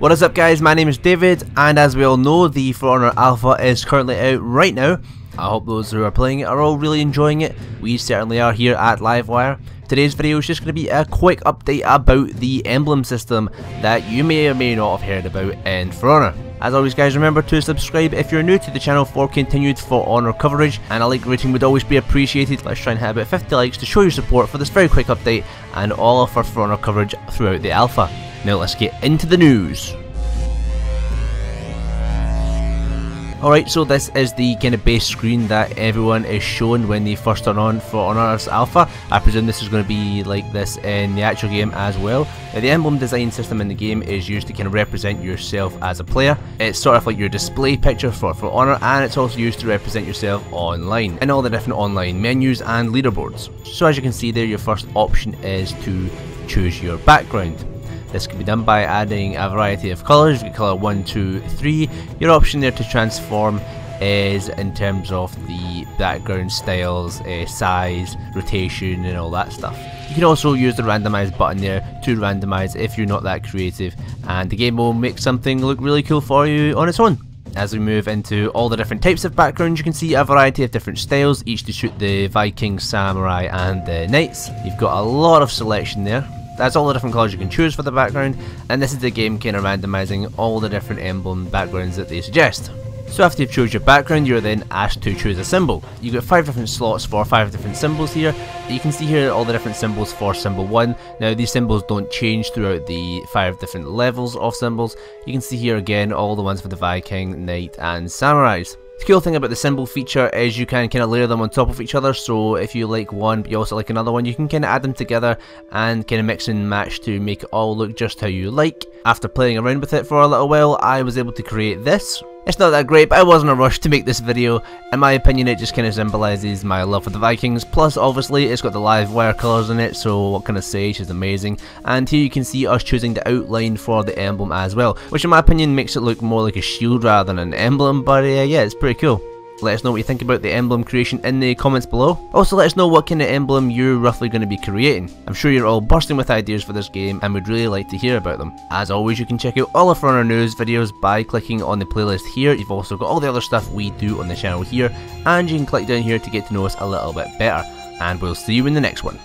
What is up guys, my name is David and as we all know the For Honor Alpha is currently out right now. I hope those who are playing it are all really enjoying it, we certainly are here at Livewire. Today's video is just going to be a quick update about the emblem system that you may or may not have heard about in For Honor. As always guys remember to subscribe if you're new to the channel for continued For Honor coverage and a like rating would always be appreciated. Let's try and hit about 50 likes to show your support for this very quick update and all of our For Honor coverage throughout the alpha. Now let's get into the news. Alright, so this is the kind of base screen that everyone is shown when they first turn on for Honor's Alpha. I presume this is going to be like this in the actual game as well. Now, the emblem design system in the game is used to kind of represent yourself as a player. It's sort of like your display picture for For Honor and it's also used to represent yourself online in all the different online menus and leaderboards. So as you can see there, your first option is to choose your background. This can be done by adding a variety of colours, you can colour 1, 2, 3. Your option there to transform is in terms of the background styles, uh, size, rotation and all that stuff. You can also use the randomize button there to randomize if you're not that creative and the game will make something look really cool for you on its own. As we move into all the different types of backgrounds, you can see a variety of different styles, each to suit the Viking, Samurai and the Knights. You've got a lot of selection there, that's all the different colours you can choose for the background, and this is the game kind of randomising all the different emblem backgrounds that they suggest. So after you've chosen your background, you're then asked to choose a symbol. You get 5 different slots for 5 different symbols here. You can see here all the different symbols for symbol 1. Now these symbols don't change throughout the 5 different levels of symbols. You can see here again all the ones for the Viking, Knight and Samurais. The cool thing about the symbol feature is you can kind of layer them on top of each other, so if you like one but you also like another one, you can kind of add them together and kind of mix and match to make it all look just how you like. After playing around with it for a little while, I was able to create this, it's not that great, but I wasn't in a rush to make this video. In my opinion, it just kind of symbolises my love for the Vikings. Plus, obviously, it's got the LiveWire colours in it, so what can I say, she's amazing. And here you can see us choosing the outline for the emblem as well, which in my opinion makes it look more like a shield rather than an emblem, but uh, yeah, it's pretty cool. Let us know what you think about the emblem creation in the comments below. Also let us know what kind of emblem you're roughly going to be creating. I'm sure you're all bursting with ideas for this game and would really like to hear about them. As always you can check out all of our news videos by clicking on the playlist here. You've also got all the other stuff we do on the channel here and you can click down here to get to know us a little bit better. And we'll see you in the next one.